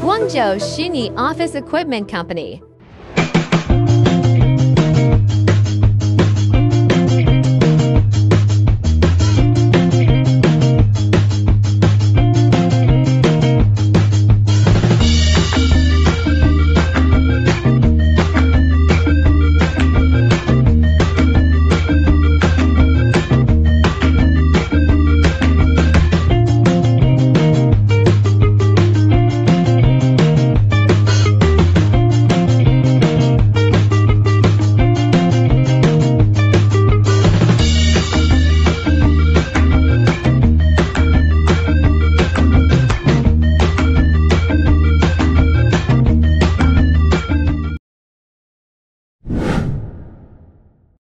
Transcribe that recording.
Guangzhou Xuni Office Equipment Company.